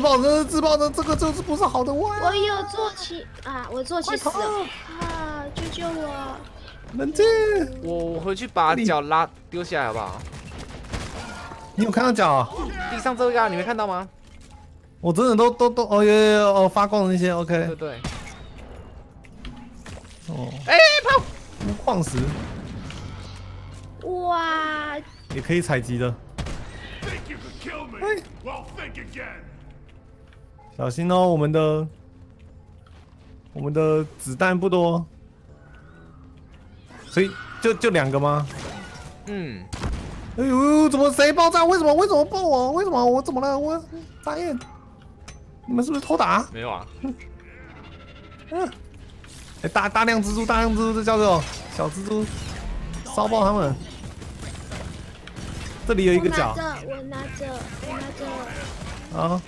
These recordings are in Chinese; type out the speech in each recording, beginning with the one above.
自爆，这是自爆的，这个就是不是好的哇！我有坐骑啊，我坐骑死了啊！救救我！冷静，我我回去把脚拉丢下来好不好？你有看到脚啊？地上这个啊，你没看到吗？我真的都都都哦有有有哦发光的那些 OK 对对。哦，哎，跑！矿石哇，也可以采集的，Think you could kill me? Well, think again. 小心哦，我们的我们的子弹不多，所以就就两个吗？嗯，哎呦，怎么谁爆炸？为什么？为什么爆我？为什么？我怎么了？我大雁，你们是不是偷打？没有啊。嗯，哎，大大量蜘蛛，大量蜘蛛，这叫做小蜘蛛，烧爆他们。这里有一我拿个角着，我拿着，我拿着。啊，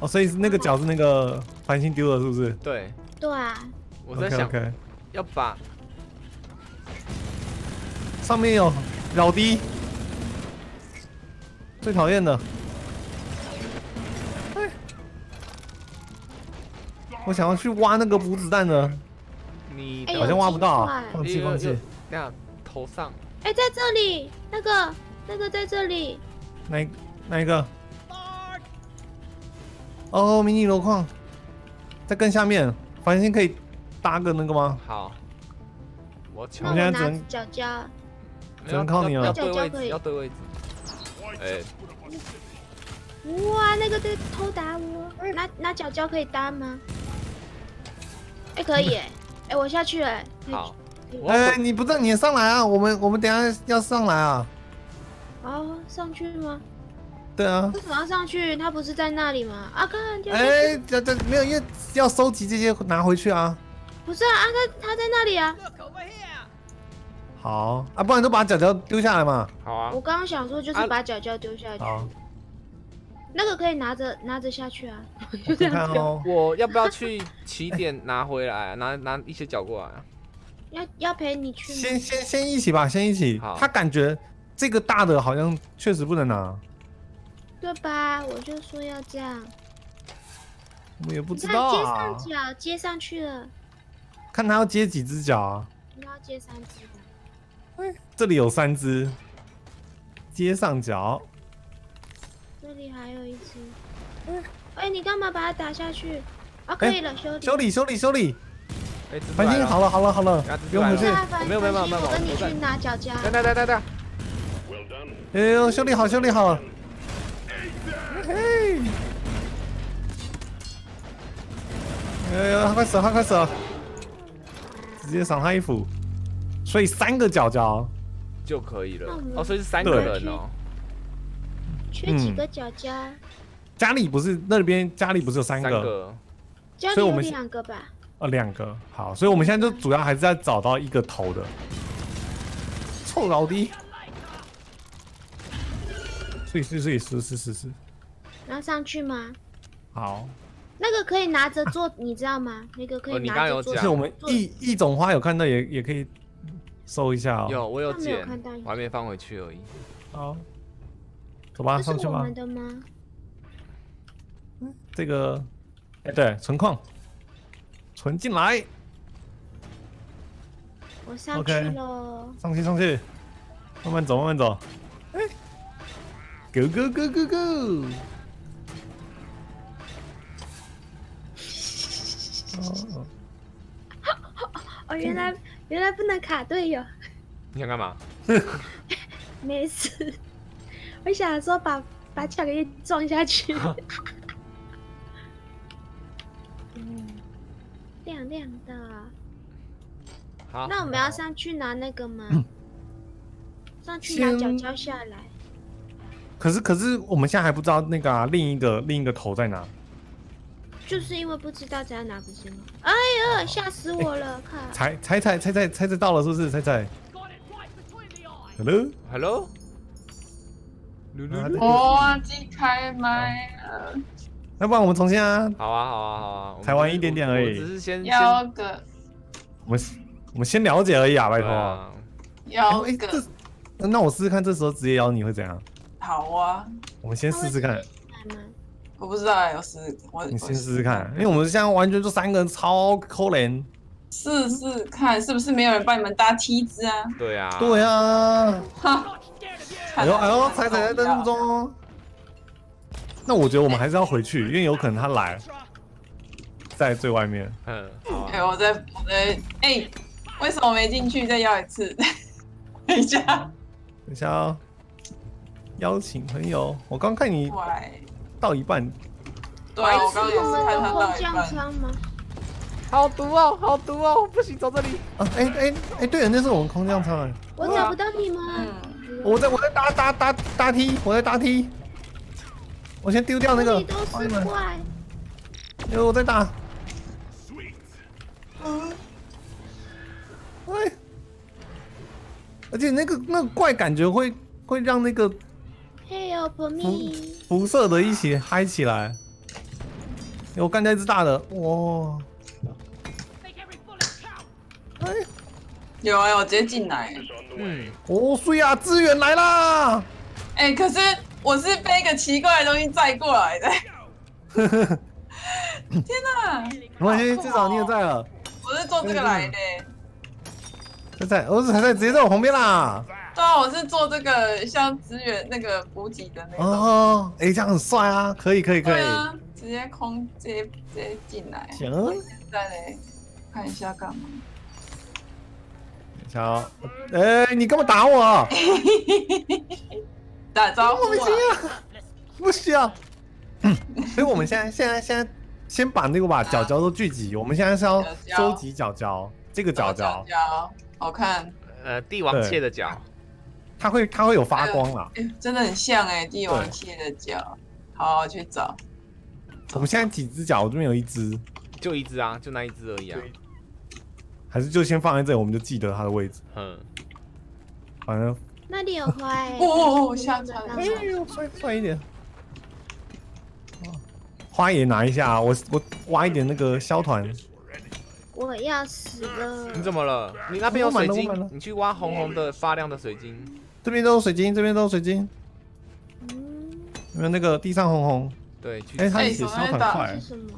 哦，所以那个脚是那个繁星丢了，是不是？对，对啊，我在想要把上面有扰敌，最讨厌的。哎。我想要去挖那个补子弹的，哎你好像挖不到放弃放弃有有。这样头上。哎，在这里，那个，那个在这里。哪一哪一个？哦，迷你箩筐，在更下面，繁星可以搭个那个吗？好，我那抢我，现在只能脚脚。只能靠你了要对位置，脚脚可以要对位置。哎，哇，那个在偷打我，拿拿脚脚可以搭吗？哎，可以哎，哎，我下去了。哎好，哎、你不在你上来啊！我们我们等下要上来啊！哦，上去吗？对啊，为什么要上去？他不是在那里吗？啊，看。哎、这这没有，因为要收集这些拿回去啊。不是啊，啊，他他在那里啊。好啊，不然都把脚脚丢下来嘛。好啊我，刚刚想说就是啊把脚脚丢下去，好，那个可以拿着拿着下去啊。我 看看哦。我要不要去起点拿回来啊？拿拿一些脚过来啊？要要陪你去？先先先一起吧，先一起。他感觉这个大的好像确实不能拿，对吧？我就说要这样。我们也不知道、啊接上。脚，接上去了，看他要接几只脚啊？你要接三只的。这里有三只，接上脚。这里还有一只。哎，你干嘛把它打下去？啊，可哎以了，修理。修理修理修理，哎，蜘蛛来了繁星好了好了好了呀蜘蛛，不用回去来了。是啊，反没有没有没有反正我跟你去拿脚架。等等等等等，哎呦，修理好修理好了。嘿，哎呀，他快死了，他快死了，直接赏他一斧。所以三个角角，就可以了。哦，所以是三个人哦。缺几个角角？家里不是那边家里不是有三个？三个，家里有所以我们两个吧？呃，两个。好，所以我们现在就主要还是在找到一个头的。臭老弟。所以是所以是是是是。拿上去吗？好，那个可以拿着做，你知道吗？那个可以拿着做。是我们一一种花有看到也也可以收一下哦。有我有他没有捡看到，我还没放回去而已。好，走吧，上去吧是我们。的吗？这个，哎，对，存矿，存进来，我上去喽。上去上去，慢慢走，慢慢走。哎，Go go go go go！哦，哦，原来原来不能卡队友，你想干嘛？没事。我想说把把巧克力撞下去。嗯，亮亮的。好，那我们要上去拿那个吗？上去拿脚先胶下来。可是可是我们现在还不知道那个啊，另一个另一个头在哪。就是因为不知道在哪，不是吗？哎呀，吓死我了！看，猜猜猜猜猜猜猜到了是不是？猜猜。Hello，Hello，我忘记开麦了，要不然我们重新啊。好啊，好啊，好啊，才玩一点点而已只是先要先个我们我们先了解而已啊，拜托。对啊，哎、要个这那我试试看，这时候直接邀你会怎样？好啊，我们先试试看。我不知道哎，我试，我你先试试看，因为我们现在完全就三个人超可怜。试试看是不是没有人帮你们搭梯子啊？对啊，对啊，哈，哎呦哎呦，彩彩在登录中哦。那我觉得我们还是要回去，因为有可能他来，在最外面。嗯，哎我在我在哎、为什么没进去？再要一次，等一下，等一下哦，邀请朋友。我刚看你喂，到一半，对啊，我刚刚也我们是看他的空降到一半，舱吗？好毒哦，好毒哦，不行，走这里。啊，哎哎哎，对了，那是我们空降舱哎。我找不到你们。嗯，我在我在搭搭搭搭梯，我在搭梯。我先丢掉那个你都，是怪，因为我在打。Sweet. 哎，而且那个那个怪感觉会会让那个 Me！辐射的一起嗨起来。哎我干掉一只大的，哇！哎，有啊、我直接进来，嗯，哦，水啊，资源来啦！哎、可是我是被一个奇怪的东西载过来的，天哪、没关系，至少你也在了。我是坐这个来的、在在，儿子还在，直接在我旁边啦。对啊，我是做这个像支援那个补给的那种，哦，哎，这样很帅啊，可以可以可以。直接空直接直接进来，行，现在嘞，看一下干嘛？等一下哦。哎，你干嘛打我啊？打招呼莫名其啊！妙，不需要。所以我们现在现在现在先把那个把角角都聚集，我们现在是要收集角角，这个角角角，好看，呃，帝王蟹的脚，它会它会有发光啦。哎、真的很像哎、帝王蟹的脚。好，我去找。我们现在几只脚？我这边有一只，就一只啊，就那一只而已啊。还是就先放在这里，我们就记得它的位置。嗯，反正那里有花哎。哦哦哦你下船哎呦，快快一点。花也拿一下啊，我我挖一点那个硝团。我要死了。你怎么了？你那边有水晶，你去挖红红的发亮的水晶。这边都是水晶，这边都是水晶。嗯，有没有那个地上红红？对，去哎、它哎写手在打硝团块是。什么？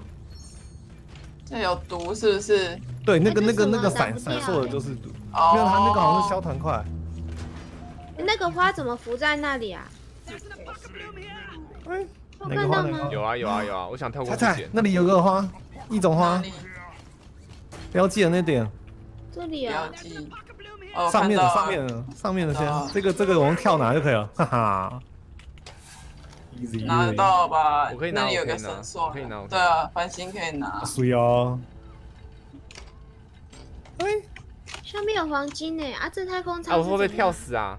这有毒是不是？对，那个那个那个闪闪烁的欸就是毒，哦，因为它那个好像是消团块。那个花怎么浮在那里啊？哎，有哪个花看到吗？有啊有啊有啊，我想跳过去捡。菜菜那里有个花，一种花标记的那点，这里标啊，记？哦，上面的上面的上面的先这个这个我们跳拿就可以了，哈哈。easy 拿得到吧？我可以拿那里有个我可以拿绳索，可以拿我可以对啊，繁星可以拿。水哦。哎，上面有黄金呢。啊，这太空啊，舱我会不会跳是怎样？死啊？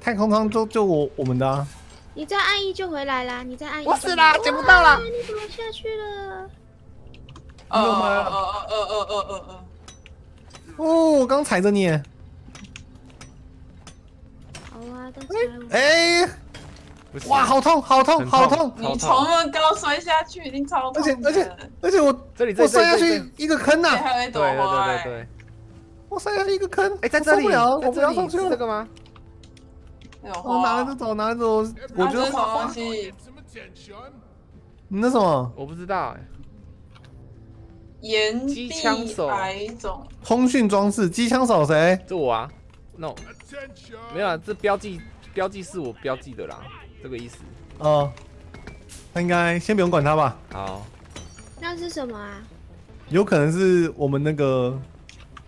太空舱就就我我们的啊，你再按一就回来啦，你再按一。我死啦捡不到啦你怎么下去了？哦哦有吗哦哦哦哦哦哦哦，哦，我刚踩着你，好啊，但是哎，哇，好痛，好痛，好痛痛，你从那么高摔下去，已经超痛的。而且而且而且我这里这里我摔下去一个坑呐，对还有一朵对对对对对。我摔下去一个坑，哎，在这里，我受不了，我不要上去了。这个吗？我拿花着走，拿着走，我觉得啊这是什么花东西.你那什么我不知道哎。岩机壁枪手白种，通讯装置，机枪手谁？这我啊？No，Attention. 没有啊，这标记标记是我标记的啦，这个意思。哦，那应该先不用管他吧，好，那是什么啊？有可能是我们那个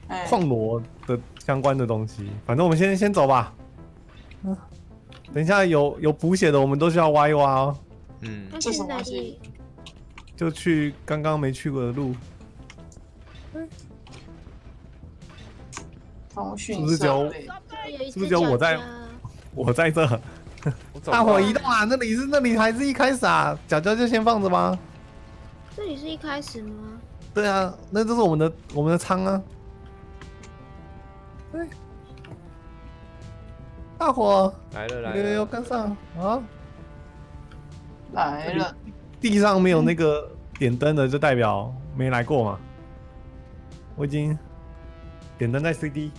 哎，矿螺的相关的东西。反正我们先先走吧。嗯，等一下有有补血的，我们都需要挖一挖哦。嗯，那这去哪里？就去刚刚没去过的路，通讯是不是只有设备是不是只有我在我在这。大伙移动啊！那里是那里还是一开始啊？脚脚就先放着吗。这里是一开始吗？对啊，那这是我们的我们的仓啊。对，大伙来了来了要了，跟上啊！来了，地上没有那个点灯的，就代表没来过嘛。我已经点灯在 CD，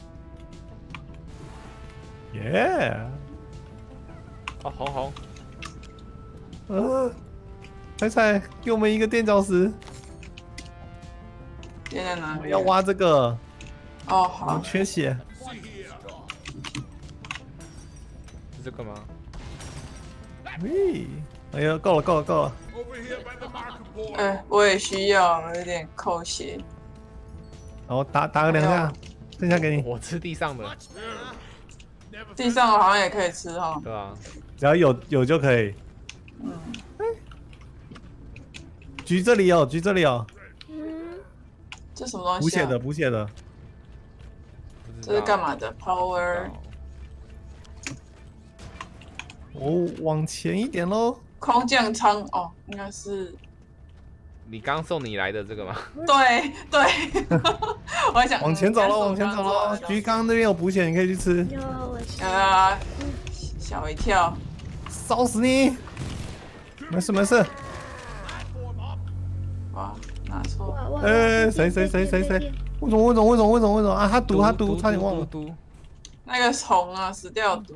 耶！好好好，呃，彩彩，给我们一个垫脚石，现在哪里？要挖这个，哦，好，缺血。是这个吗？喂，哎呀，够了够了够了.哎，我也需要，有点扣血。然后打打个两下，剩下给你，我吃地上的地上的好像也可以吃哈。对啊？只要有有就可以。嗯，橘这里有，橘这里有，嗯，这什么东西、啊？补血的，补血的。这是干嘛？的？Power 哦，往前一点喽。空降舱哦，应该是你刚送你来的这个吗？对 对。我还想往前走喽，嗯往前走了。橘刚刚那边有补血，你可以去吃。有我是啊，吓我一跳。烧死你！没事没事。哇，拿错。哇哇！呃，谁谁谁谁谁？为什么为什么为什么为什么为什么啊？他毒他毒，差点忘了。毒。那个虫啊，死掉毒。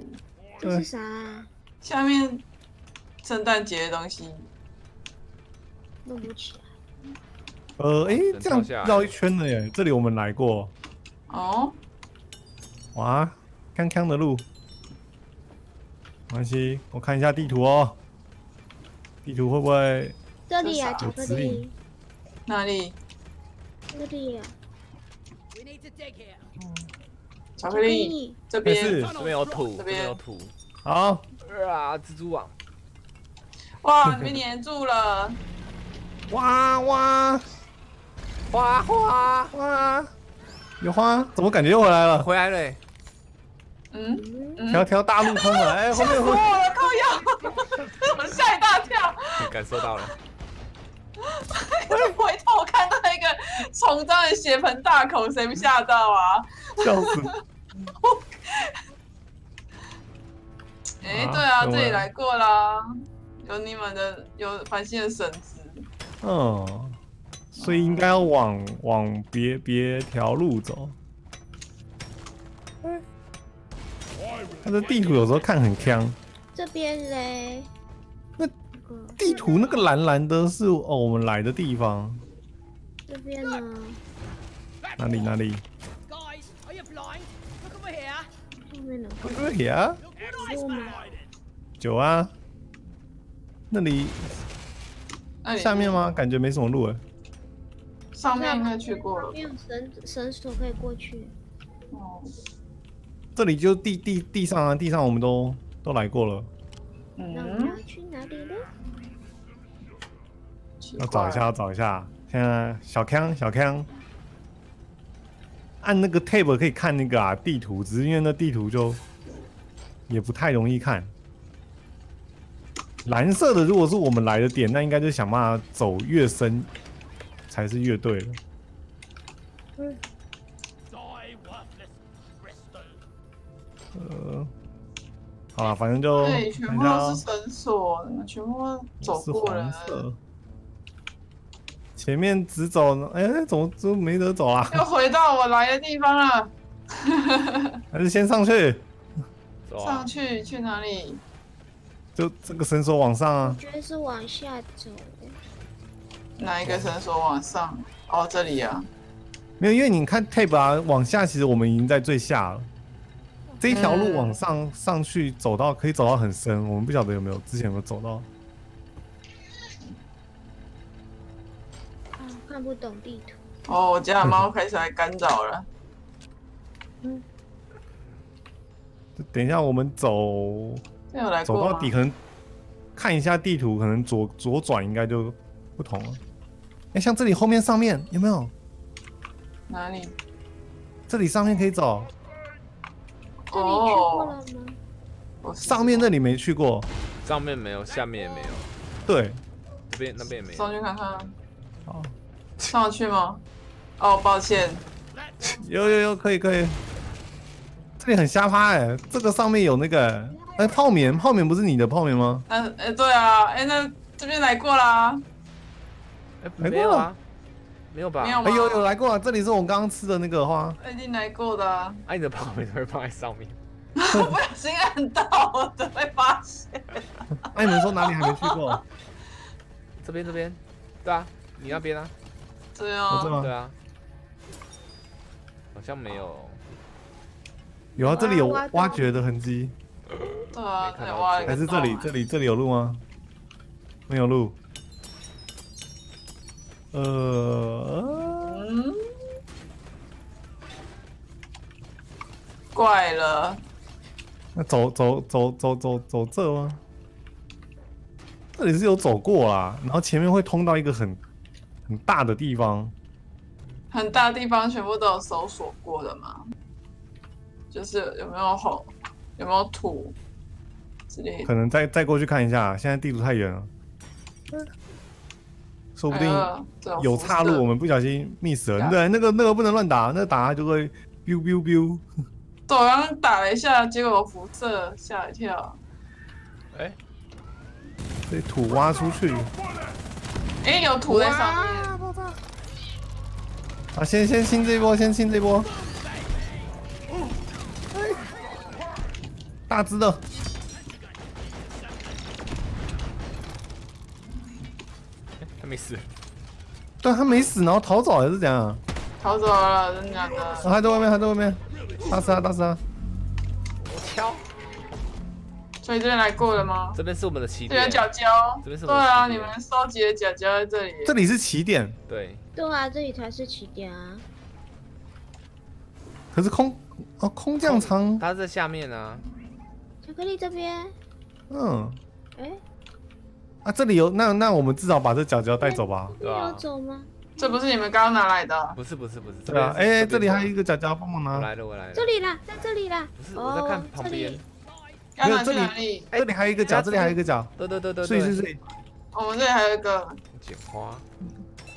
这是啥啊？下面圣诞节的东西，弄不起来。呃，诶，这样绕一圈了耶。这里我们来过。哦，哇，康康的路。没关系，我看一下地图哦。地图会不会？这里啊，巧克力，哪里？这里啊，巧克力这边。这边有土，这边有土。好，啊，蜘蛛网。哇，被粘住了。哇哇花花哇！有花，怎么感觉又回来了？回来了欸，嗯。条条大路通了，哎，后面我的靠腰，我吓一大跳。你感受到了。回头看到那个虫张的血盆大口，谁不吓到啊？笑死！哎、啊对啊，这里来过啦，有你们的，有繁星的绳子。嗯，所以应该要往往别别条路走。他的地图有时候看很呛，这边嘞。那地图那个蓝蓝的是哦我们来的地方，这边呢？哪里哪里？九啊，那里下面吗？感觉没什么路哎。上面应该去过了。没有绳绳索可以过去。哦，这里就地地地上啊，地上我们都都来过了，那我们嗯，要去哪里呢？要找一下，要找一下。现在小康小康，按那个 tab 可以看那个啊地图，只是因为那地图就也不太容易看。蓝色的如果是我们来的点，那应该就想办法走越深才是越对的。Die worthless crystal. 呃，好了，反正就对，全部都是绳索，你们全部都走过了，色。前面直走呢，哎、怎么怎么没得走啊？又回到我来的地方了。还是先上去？上！去去哪里？就这个绳索往上啊我。觉得是往下走。哪一个绳索往上？哦，这里啊。没有，因为你看 tape 啊，往下其实我们已经在最下了。这一条路嗯往上上去走到可以走到很深，我们不晓得有没有之前有没有走到。啊，看不懂地图。哦，我家的猫开始来干扰了。嗯等一下我们走这有来走到底，可能看一下地图，可能左左转应该就不同了。哎、像这里后面上面有没有？哪里？这里上面可以走，这里去过了哦，吗？上面那里没去过。上面没有，下面也没有，对，这边那边也没有上。去看看，好，上得去吗？哦，抱歉，有有有，可以可以。这里很瞎趴哎、这个上面有那个哎、泡棉，泡棉不是你的泡棉吗？嗯哎、对啊，哎、那这边来过啦，哎，没有啊，没有吧？没有有有来过啊，这里是我们刚刚吃的那个花。已经来过的、啊，啊，你的泡面都会放在上面。不小心按到的会发现。哎、你们说哪里还没去过？这边这边，对啊，你那边啊，这我这样吗？对啊，好像没有，有啊，这里有挖掘的痕迹，对啊还是这里这里这里有路吗？没有路。呃，嗯，怪了，那走走走走走走这吗？这里是有走过啦，然后前面会通到一个很很大的地方，很大地方全部都有搜索过的吗？就是有没有红，有没有土之类的？可能再再过去看一下。现在地图太远了，说不定有岔路，我们不小心 miss 了。啊对，那个那个不能乱打，那个打它就会 biu biu biu。对，我刚刚打了一下，结果有辐射，吓一跳。哎，这土挖出去哎、有土在上面。啊！先先清这一波，先清这一波。大只的，他没死，但他没死，然后逃走还是怎样？逃走了，真的假的？啊，还在外面，还在外面，打死他，打死他！我敲，所以这边来过了吗？这边是我们的起点，角胶这边，是对啊，你们收集的角胶在这里。这里是起点，对，对啊，这里才是起点啊。可是空哦，空降舱，它在下面啊，巧克力这边，嗯哎，啊，这里有那那我们至少把这角角带走吧。对啊有走吗？这不是你们刚刚拿来的？不是不是不是，对啊，哎，这里还有一个，个角角，帮忙拿。我来了我来了，这里啦，在这里啦。不是我在看哦旁边这里，要拿这里？这里还有一个角，这里还有一个角，对对对对所以是对，是我们这里还有一个，剪花，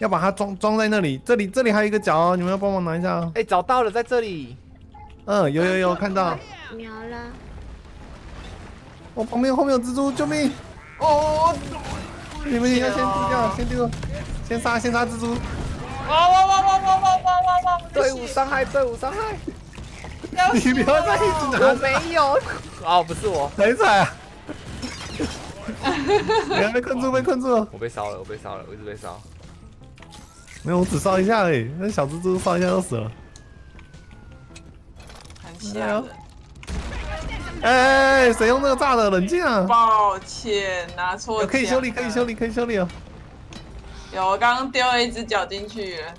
要把它装装在那里。这里这里还有一个角哦，你们要帮忙拿一下哦。哎，找到了，在这里，嗯，有有有看到。秒了，我旁边后面有蜘蛛，救命！哦，你们也要先丢掉，先丢，先杀先杀蜘蛛。哇哇哇哇哇哇哇哇哇！队伍伤害，队伍伤害，你不要再一直拿我没有，哦，不是我，谁踩啊？你还被困住，被困住了。我被烧了，我被烧了，我一直被烧，没有，我只烧一下而已。那小蜘蛛烧一下就死了。很吓人。哎，谁用那个炸的？冷静啊！抱歉，拿错。可以修理，可以修。理，可以修理哦。有，我刚刚丢了一只脚进去了。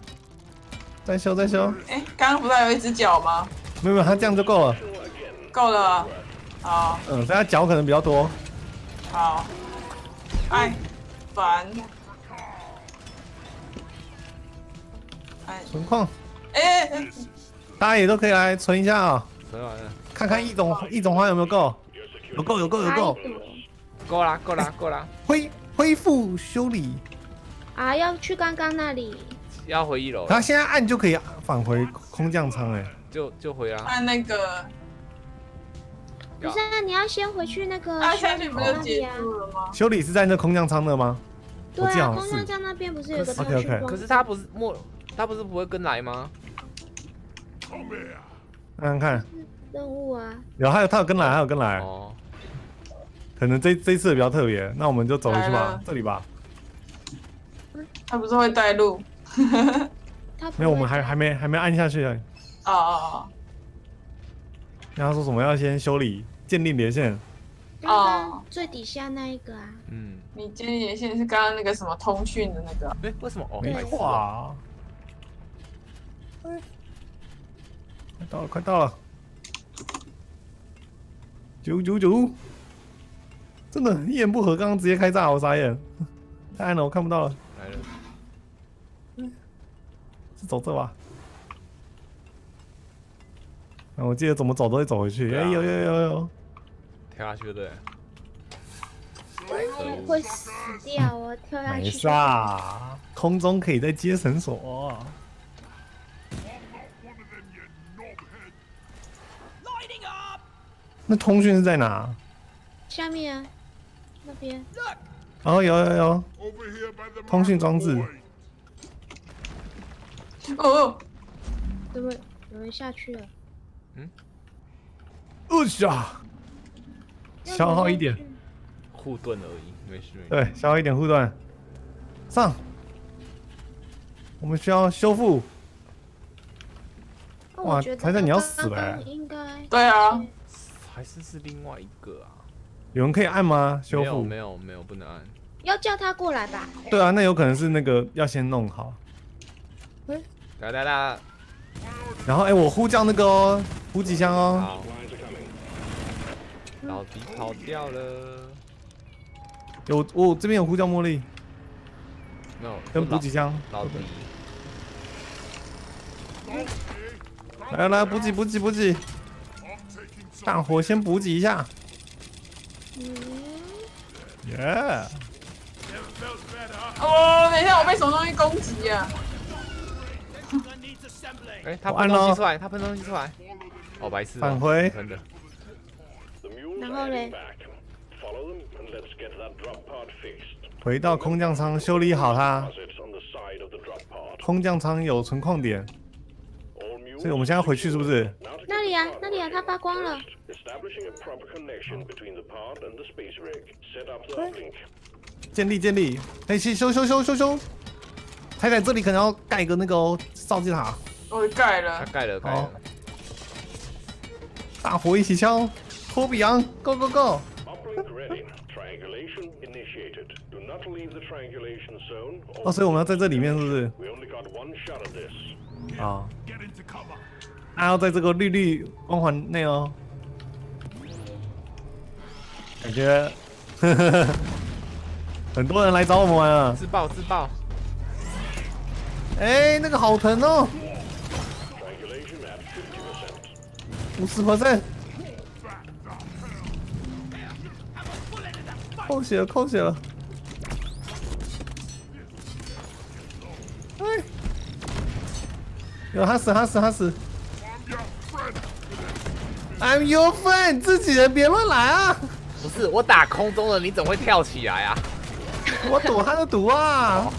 再修，再修。哎，刚刚不是还有一只脚吗？没有，没有，它这样就够了。够了。好，嗯，所以它脚可能比较多。好。哎，烦。哎，存矿，哎，哎大家也都可以来存一下啊、存完了，看看一种一种花有没有够。有够，有够，有够。够啦够啦够啦，恢恢复修理，啊，要去刚刚那里。要回一楼了，它现在按就可以返回空降舱哎。就就回啊，按那个，不是啊，你要先回去那个按修理下去不就结那里啊。束了吗？修理是在那空降舱的吗？对啊，空降舱那边不是有个可是他不是莫，他不是不会跟来吗看看，任务啊？有还有他有跟来，还有跟来，哦，可能这这次比较特别，那我们就走回去吧，这里吧。他不是会带路？没有，我们还还没还没按下去。哦哦哦，然后说什么要先修理建立连线，刚刚最底下那一个啊。嗯，你建立连线是刚刚那个什么通讯的那个？哎，为什么？哦，没对错啊。哎快到了，快到了，九九九，真的，一言不合，刚刚直接开炸，我傻眼，太暗了，我看不到了，来了，是走这吧？那我记得怎么走都会走回去，哎、对啊有有有有，跳下去对不对？会死掉哦，跳下去。没事啊，空中可以再接绳索。那通讯是在哪？下面啊，那边。哦，有有有通讯装置.哦，怎么有人下去了？嗯哦呀，消耗一点，护盾而已，没事。对，消耗一点护盾。上，我们需要修复。哇哦我觉得才在你要死了欸刚应该对啊，还是是另外一个啊？有人可以按吗？修复？没有没有，不能按。要叫他过来吧。对啊，那有可能是那个要先弄好。来来来，然后哎、我呼叫那个哦，补给箱哦。好，老迪跑掉了。有我这边有呼叫茉莉没有，跟补给箱。老迪。来来补给补给补给，大活，先补给一下。嗯。耶。哦，等一下我被什么东西攻击啊！哎，他喷东西出来，他喷东西出来。哦，白痴。返回。真的。然后嘞？回到空降舱，修理好它。空降舱有存矿点。所以我们现在回去是不是？那里啊，那里啊，它发光了。建立建立，哎、欸，修修修修修。太太，这里可能要盖一个那个哦、哦、子塔。我盖了，他盖了，盖了。大火一起敲，托比昂，Go Go Go！Uplink ready. Triangulation initiated. Do not leave the triangulation zone. 哦，所以我们要在这里面是不是？We only got one shot at this. 啊，Get into cover. 还要在这个绿绿光环内哦。感觉呵呵很多人来找我们玩啊。自爆自爆。哎，那个好疼哦，Triangulation at 50%. 五十 percent。扣血了，扣血了。哎，有他死，他死，他死。I'm your friend，自己人别乱来啊！不是我打空中的，你怎么会跳起来啊？我躲他的毒啊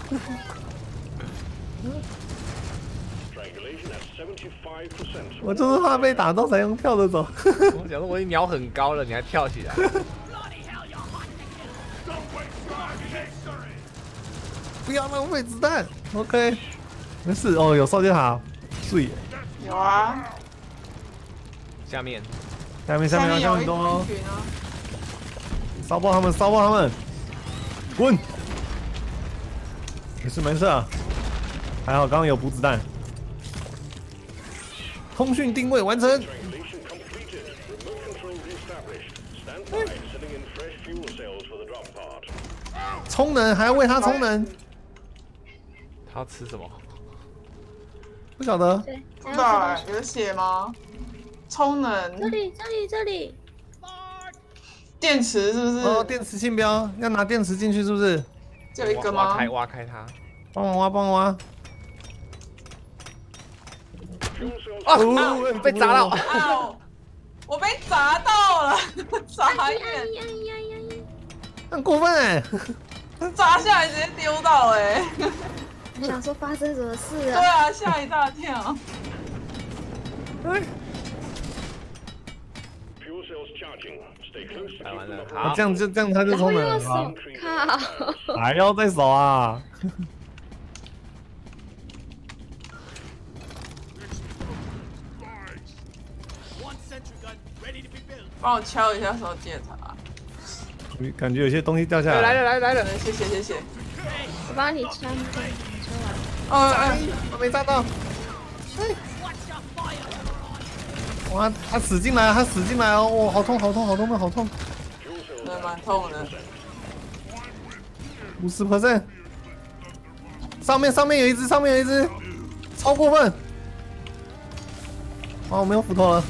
！Triangulation at 75%. 我就是怕被打到才用跳着走。我想说我已经瞄很高了，你还跳起来？不要浪费子弹。OK，没事哦，有哨尖塔，注意。有啊，下面，下面，下面好像很多哦。烧爆他们，烧爆他们，滚！没事没事啊，还好刚刚有补子弹。通讯定位完成。充能还要为他充能。他要吃什么？不晓得。对，不知道哎，有血吗？充能这里这里这里，电池是不是哦，是？电池信标要拿电池进去是不是？只有一个吗？挖挖开挖开它。帮我挖，帮我挖。哦被砸到。啊！我被砸到了，傻哎眼，呀呀呀呀！很过分哎！砸下来直接丢到哎、我想说发生什么事啊对啊？啊，吓一大跳。哎 fuel cells charging. Stay close to 打完了，好这。样就这样他就然后充能了？靠，还要再手啊.帮我敲一下手检查。感觉有些东西掉下来来。了来了来了，谢谢谢谢。我帮你穿啊啊。我没炸到。哎哇，他死进来，他死进来哦！哇，好痛，好痛，好痛，好痛！真的蛮痛的。五十 percent，上面上面有一只，上面有一只，超过分！啊，我没有斧头了。